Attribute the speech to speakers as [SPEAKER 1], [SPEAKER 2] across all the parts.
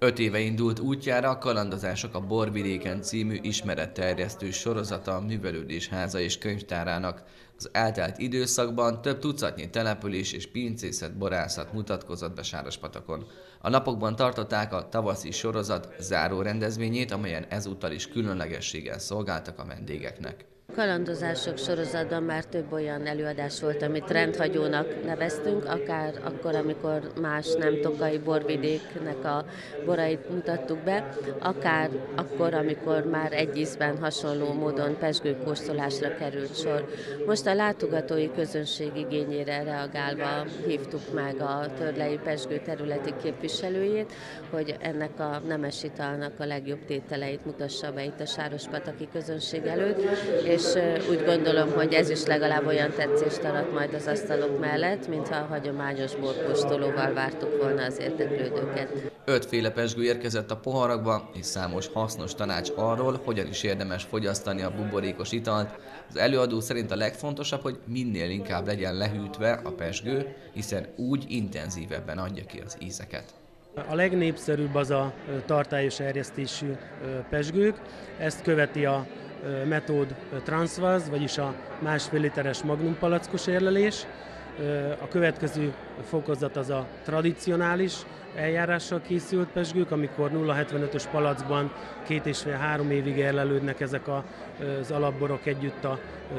[SPEAKER 1] Öt éve indult útjára a Kalandozások a Borvidéken című ismeretterjesztő sorozata a Művelődés Háza és Könyvtárának. Az eltelt időszakban több tucatnyi település és pincészet borászat mutatkozott be Sárospatakon. A napokban tartották a tavaszi sorozat záró rendezvényét, amelyen ezúttal is különlegességgel szolgáltak a vendégeknek.
[SPEAKER 2] Kalandozások sorozatban már több olyan előadás volt, amit rendhagyónak neveztünk, akár akkor, amikor más nem tokai borvidéknek a borait mutattuk be, akár akkor, amikor már egy ízben hasonló módon pesgőkóstolásra került sor. Most a látogatói közönség igényére reagálva hívtuk meg a Törlei Pesgő területi képviselőjét, hogy ennek a nemes italnak a legjobb tételeit mutassa be itt a Sárospataki közönség előtt, és úgy gondolom, hogy ez is legalább olyan tetszést arat majd az asztalok mellett, mintha a hagyományos borkóstolóval vártuk volna az érdeklődőket.
[SPEAKER 1] Ötféle pesgő érkezett a poharakba, és számos hasznos tanács arról, hogyan is érdemes fogyasztani a buborékos italt. Az előadó szerint a legfontosabb, hogy minél inkább legyen lehűtve a pesgő, hiszen úgy intenzívebben adja ki az ízeket.
[SPEAKER 3] A legnépszerűbb az a tartályos erjesztésű pesgők, ezt követi a metód transvaz, vagyis a másfél literes magnum palackos érlelés. A következő fokozat az a tradicionális eljárással készült pesgők, amikor 0,75-ös palackban két és fél három évig érlelődnek ezek az alapborok együtt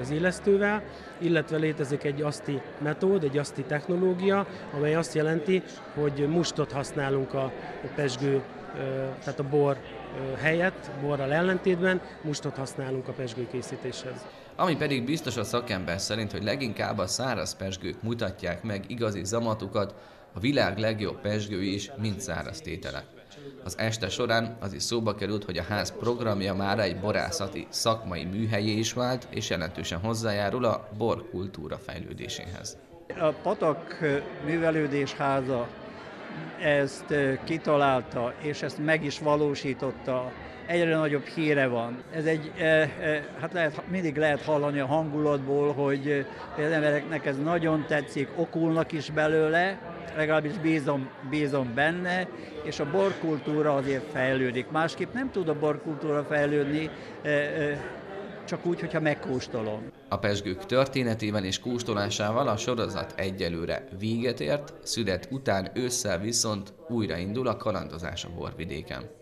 [SPEAKER 3] az élesztővel, illetve létezik egy aszti metód, egy aszti technológia, amely azt jelenti, hogy mustot használunk a pesgő, tehát a bor helyett, borral ellentétben mustot használunk a pesgőkészítéshez.
[SPEAKER 1] Ami pedig biztos a szakember szerint, hogy leginkább a száraz pesgők mutatják meg igazi zamatukat, a világ legjobb pesgői is mind száraz tételek. Az este során az is szóba került, hogy a ház programja már egy borászati szakmai műhelyé is vált, és jelentősen hozzájárul a borkultúra fejlődéséhez.
[SPEAKER 4] A Patak művelődés háza ezt kitalálta, és ezt meg is valósította, egyre nagyobb híre van. Ez egy, hát lehet, mindig lehet hallani a hangulatból, hogy az embereknek ez nagyon tetszik, okulnak is belőle, legalábbis bízom, bízom benne, és a borkultúra azért fejlődik. Másképp nem tud a borkultúra fejlődni, csak úgy, hogyha megkóstolom.
[SPEAKER 1] A pesgők történetében és kóstolásával a sorozat egyelőre véget ért, szület után ősszel viszont újraindul a kalandozás a borvidéken.